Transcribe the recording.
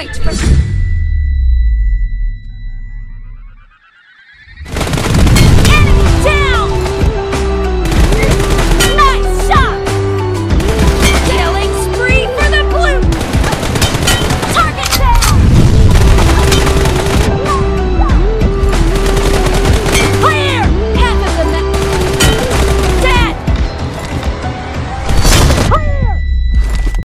Right. for...